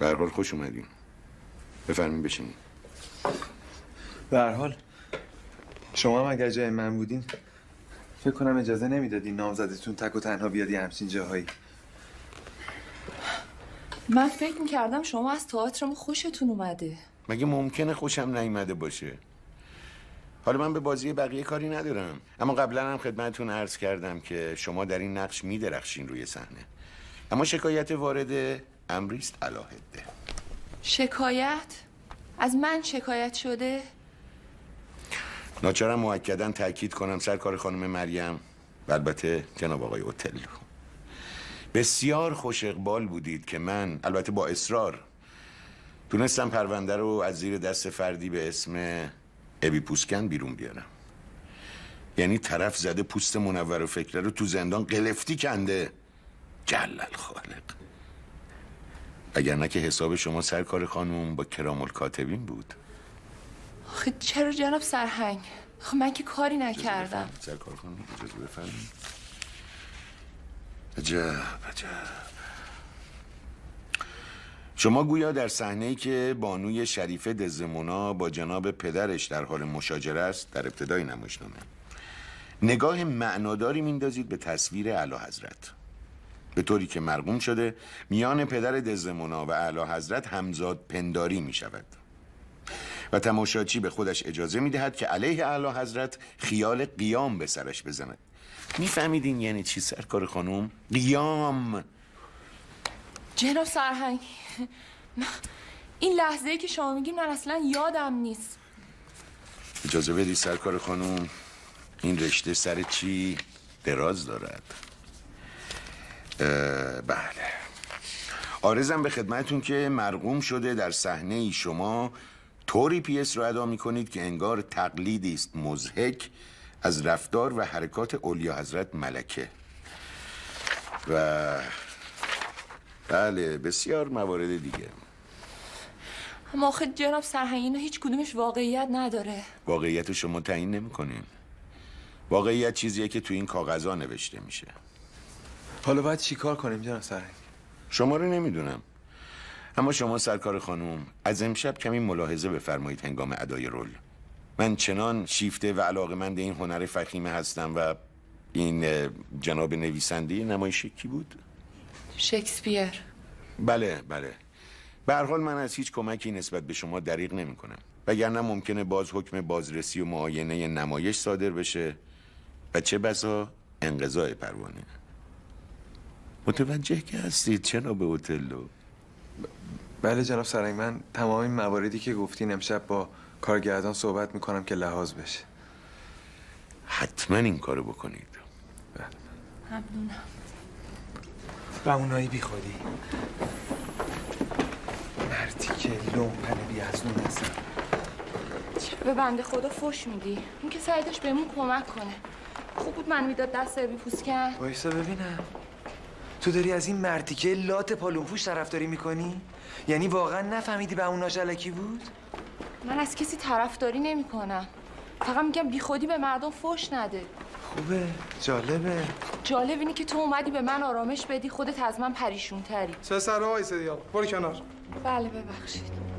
به هر حال خوش اومدین بفرمین بشینین به هر حال شما هم اگر جای من بودین فکر کنم اجازه نمی‌دادین نامزدتون تک و تنها بیاد یه همچین جاهایی. من فکر می‌کردم شما از تئاترمون خوشتون اومده. مگه ممکنه خوشم نیومده باشه؟ حالا من به بازی بقیه کاری ندارم. اما قبلا هم خدمتتون عرض کردم که شما در این نقش میدرخشین روی صحنه. اما شکایت وارد امریست علاهده. شکایت؟ از من شکایت شده؟ ناچارم موکدن تاکید کنم سرکار خانم مریم. و البته جناب آقای اوتلو. بسیار خوش اقبال بودید که من البته با اصرار تونستم پرونده رو از زیر دست فردی به اسم ابی پوسکن بیرون بیارم. یعنی طرف زده پوست منور و فکره رو تو زندان قلفتی کنده جلل خالق. اگر نه که حساب شما سرکار خانم با کرام الکاتبین بود. آخه چرا جناب سرهنگ؟ آخه من که کاری نکردم. سرکار خانم اجازه بفرمایید. عجب عجب. شما گویا در صحنه ای که بانوی شریفه دزمونا با جناب پدرش در حال مشاجره است در ابتدای نمایشنامه. نگاه معناداری میندازید به تصویر اعلی حضرت به طوری که مرقوم شده میان پدر دزمونا و اعلی حضرت همزاد پنداری می شود و تماشاچی به خودش اجازه می دهد که علیه اعلی حضرت خیال قیام به سرش بزند. میفهمیدین یعنی چی سرکار خانوم؟ قیام! جناب سرهنگ این لحظه ای که شما میگیم من اصلا یادم نیست. اجازه بدی سرکار خانوم این رشته سر چی؟ دراز دارد. بله. آرزم به خدمتون که مرقوم شده در صحنه ای شما. طوری پیس رو ادا می‌کنید که انگار تقلیدی است مزهک از رفتار و حرکات اولیا حضرت ملکه. و بله بسیار موارد دیگه. اما آخه جناب سرهنگ هیچ کدومش واقعیت نداره. واقعیت شما تعیین نمی‌کنین. واقعیت چیزیه که تو این کاغذا نوشته میشه. حالا باید چیکار کنیم جناب سرهنگ؟ شما رو نمی‌دونم. اما شما سرکار خانوم از امشب کمی ملاحظه بفرمایید هنگام ادای رول. من چنان شیفته و علاقمند این هنر فخیمه هستم و این جناب نویسنده نمایشی کی بود؟ شکسپیر. بله بله. به هر حال من از هیچ کمکی نسبت به شما دریغ نمی کنم وگرنه ممکنه باز حکم بازرسی و معاینه نمایش صادر بشه. و چه بسا؟ انقضای پروانه. متوجه که هستید؟ جناب اوتلو. بله جناب سرنگ من تمام این مواردی که گفتین امشب با کارگردان صحبت می‌کنم که لحاظ بشه. حتما این کارو بکنید. بله ممنونم. و اونایی بی خودی. مردی که لومپن بی از اون هستم به بنده خدا فش میدی. اون که سعی داشت بهمون کمک کنه. خوب بود من می‌داد دست بی پوسکن وایسا ببینم. تو داری از این مرتیکه لات پالونپوش طرفداری می‌کنی؟ یعنی واقعا نفهمیدی به اون ناجلکی بود؟ من از کسی طرفداری نمی‌کنم. فقط میگم بی خودی به مردم فش نده. خوبه. جالبه. جالب اینه که تو اومدی به من آرامش بدی خودت از من پریشون تری سه سر وایسه یا برو کنار. بله ببخشید.